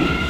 you.